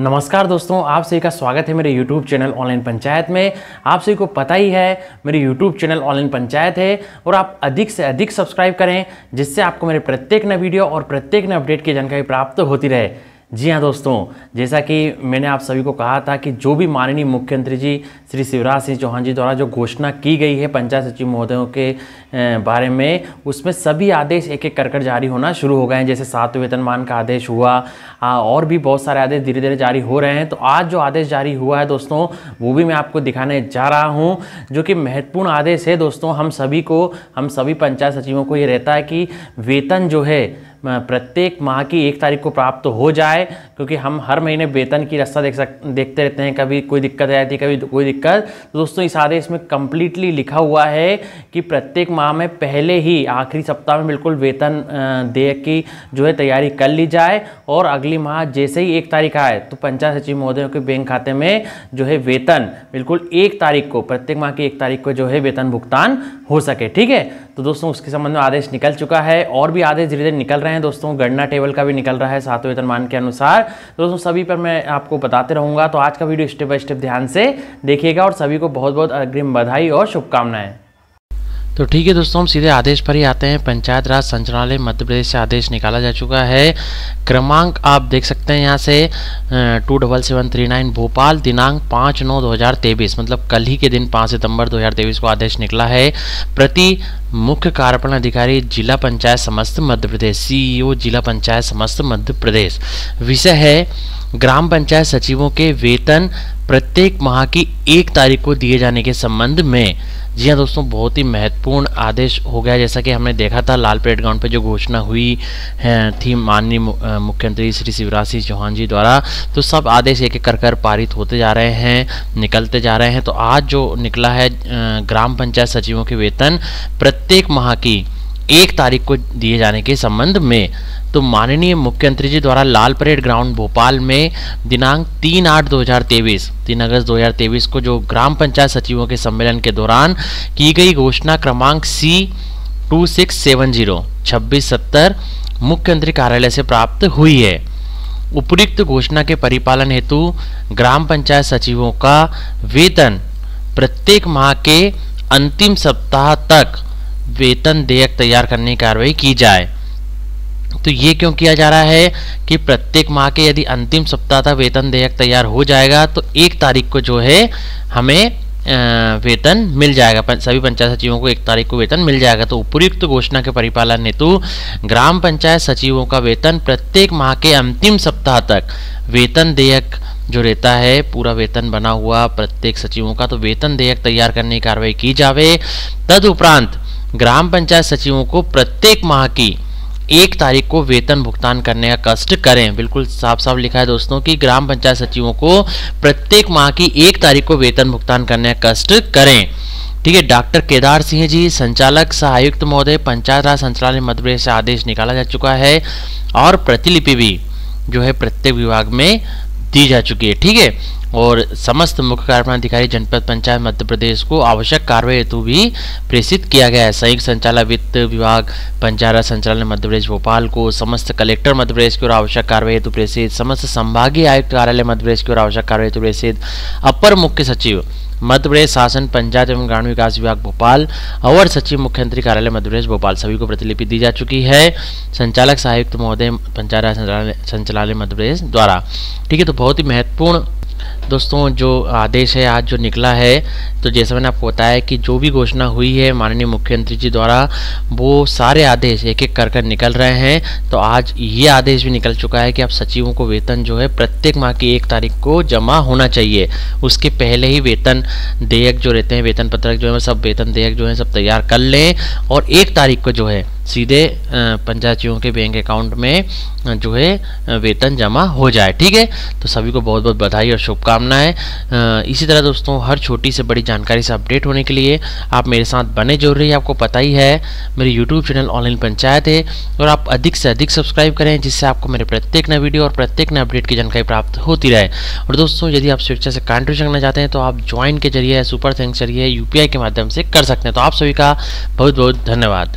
नमस्कार दोस्तों, आप सभी का स्वागत है मेरे YouTube चैनल ऑनलाइन पंचायत में। आप सभी को पता ही है, मेरे YouTube चैनल ऑनलाइन पंचायत है और आप अधिक से अधिक सब्सक्राइब करें, जिससे आपको मेरे प्रत्येक नए वीडियो और प्रत्येक नए अपडेट की जानकारी प्राप्त होती रहे। जी हाँ दोस्तों, जैसा कि मैंने आप सभी को कहा था कि जो भी माननीय मुख्यमंत्री जी, श्री शिवराज सिंह चौहान जी द्वारा जो घोषणा की गई है पंचायत सचिव महोदयों के बारे में, उसमें सभी आदेश एक एक कर कर जारी होना शुरू हो गए हैं। जैसे सात वेतनमान का आदेश हुआ और भी बहुत सारे आदेश धीरे धीरे जारी हो रहे हैं। तो आज जो आदेश जारी हुआ है दोस्तों, वो भी मैं आपको दिखाने जा रहा हूँ, जो कि महत्वपूर्ण आदेश है दोस्तों। हम सभी को, हम सभी पंचायत सचिवों को ये रहता है कि वेतन जो है प्रत्येक माह की एक तारीख को प्राप्त हो जाए, क्योंकि हम हर महीने वेतन की रास्ता देख सक, देखते रहते हैं, कभी कोई दिक्कत आ जाती है, कभी कोई दिक्कत। तो दोस्तों, इस आदेश में कम्प्लीटली लिखा हुआ है कि प्रत्येक माह में पहले ही आखिरी सप्ताह में बिल्कुल वेतन दे की जो है तैयारी कर ली जाए और अगली माह जैसे ही एक तारीख आए तो पंचायत सचिव महोदयों के बैंक खाते में जो है वेतन, बिल्कुल एक तारीख को, प्रत्येक माह की एक तारीख को जो है वेतन भुगतान हो सके, ठीक है? तो दोस्तों, उसके संबंध में आदेश निकल चुका है और भी आदेश धीरे धीरे निकल रहे दोस्तों, गणना टेबल का भी निकल रहा है सातवें वेतनमान के अनुसार। तो दोस्तों, सभी पर मैं आपको बताते रहूँगा तो आज का वीडियो स्टेप बाय स्टेप ध्यान से देखिएगा और सभी को बहुत बहुत अग्रिम बधाई और शुभकामनाएँ। तो ठीक है दोस्तों, हम सीधे आदेश पर ही आते हैं। पंचायत राज संचालनालय मध्य प्रदेश से आदेश निकाला जा चुका है। क्रमांक आप देख सकते हैं यहाँ से two double seven three nine Bhopal, दिनांक पाँच नौ दो हज़ार तेईस मतलब कल ही के दिन पाँच सितंबर दो हज़ार तेईस को आदेश निकला है। प्रति मुख्य कार्यपालन अधिकारी जिला पंचायत समस्त मध्य प्रदेश सीईओ जिला पंचायत समस्त मध्य प्रदेश। विषय है, ग्राम पंचायत सचिवों के वेतन प्रत्येक माह की एक तारीख को दिए जाने के संबंध में, जी हाँ दोस्तों, बहुत ही महत्वपूर्ण आदेश हो गया जैसा कि हमने देखा था, लाल परेड ग्राउंड पर जो घोषणा हुई है, थी माननीय मुख्यमंत्री श्री शिवराज सिंह चौहान जी द्वारा तो सब आदेश एक एक कर कर पारित होते जा रहे हैं, निकलते जा रहे हैं। तो आज जो निकला है ग्राम पंचायत सचिवों के वेतन, प्रत्येक माह की एक तारीख को दिए जाने के संबंध में तो माननीय मुख्यमंत्री जी द्वारा लाल परेड ग्राउंड भोपाल में दिनांक तीन आठ दो हज़ार तेईस, तीन अगस्त दो हज़ार तेईस को जो ग्राम पंचायत सचिवों के सम्मेलन के दौरान की गई घोषणा क्रमांक C two six seven zero छब्बीस सत्तर, मुख्यमंत्री कार्यालय से प्राप्त हुई है। उपयुक्त घोषणा के परिपालन हेतु ग्राम पंचायत सचिवों का वेतन प्रत्येक माह के अंतिम सप्ताह तक वेतन देयक तैयार करने की कार्रवाई की जाए। तो ये क्यों किया जा रहा है कि प्रत्येक माह के यदि अंतिम सप्ताह तक वेतन देयक तैयार हो जाएगा तो एक तारीख को जो है हमें वेतन मिल जाएगा। सभी पंचायत सचिवों को एक तारीख को वेतन मिल जाएगा। तो उपयुक्त घोषणा के परिपालन हेतु ग्राम पंचायत सचिवों का वेतन प्रत्येक माह के अंतिम सप्ताह तक वेतन देयक जो रहता है, पूरा वेतन बना हुआ प्रत्येक सचिवों का तो वेतन देयक तैयार करने की कार्रवाई की जावे। तदुपरांत ग्राम पंचायत सचिवों को प्रत्येक माह की एक तारीख को वेतन भुगतान करने का कष्ट करें। बिल्कुल साफ़ साफ़ लिखा है दोस्तों कि ग्राम पंचायत सचिवों को प्रत्येक माह की एक तारीख को वेतन भुगतान करने का कष्ट करें। ठीक है, डॉक्टर केदार सिंह जी, संचालक सहायुक्त महोदय, पंचायत राज संचालय मध्यप्रदेश से आदेश निकाला जा चुका है और प्रतिलिपि भी जो है प्रत्येक विभाग में दी जा चुकी है। ठीक है और समस्त मुख्य अधिकारी जनपद पंचायत मध्य प्रदेश को आवश्यक कार्रवाई हेतु भी प्रेषित किया गया है। संयुक्त संचालक वित्त विभाग, पंचायत संचालन मध्य प्रदेश, भोपाल को समस्त कलेक्टर मध्य प्रदेश की ओर आवश्यक कार्रवाई हेतु प्रेषित, समस्त संभागीय आयुक्त कार्यालय मध्य प्रदेश की ओर आवश्यक कार्रवाई हेतु प्रेषित, अपर मुख्य सचिव मध्य प्रदेश शासन, पंचायत एवं ग्रामीण विकास विभाग, भोपाल, अवर सचिव मुख्यमंत्री कार्यालय मध्य प्रदेश, भोपाल। सभी को प्रतिलिपि दी जा चुकी है। संचालक सहायुक्त महोदय, पंचायत संचालय मध्य प्रदेश द्वारा। ठीक है तो बहुत ही महत्वपूर्ण दोस्तों, जो आदेश है, आज जो निकला है तो जैसा मैंने आपको बताया कि जो भी घोषणा हुई है माननीय मुख्यमंत्री जी द्वारा, वो सारे आदेश एक एक कर कर निकल रहे हैं। तो आज ये आदेश भी निकल चुका है कि आप सचिवों को वेतन जो है, प्रत्येक माह की एक तारीख को जमा होना चाहिए। उसके पहले ही वेतन देयक जो रहते हैं, वेतन पत्रक जो है सब वेतन देयक जो है, सब तैयार कर लें और एक तारीख को जो है, सीधे पंचायतियों के बैंक अकाउंट में जो है, वेतन जमा हो जाए। ठीक है? तो सभी को बहुत बहुत बधाई और शुभकामनाएँ। इसी तरह दोस्तों, हर छोटी से बड़ी जानकारी से अपडेट होने के लिए आप मेरे साथ बने जुड़ रही आपको पता ही है, मेरे यूट्यूब चैनल ऑनलाइन पंचायत है और आप अधिक से अधिक सब्सक्राइब करें जिससे आपको मेरे प्रत्येक नए वीडियो और प्रत्येक नए अपडेट की जानकारी प्राप्त होती रहे। और दोस्तों, यदि आप स्वेच्छा से कॉन्ट्रीब्यूशन करना चाहते हैं तो आप ज्वाइन के ज़रिए सुपर थैंक्स ज़रिए, यूपीआई के माध्यम से कर सकते हैं। तो आप सभी का बहुत बहुत धन्यवाद।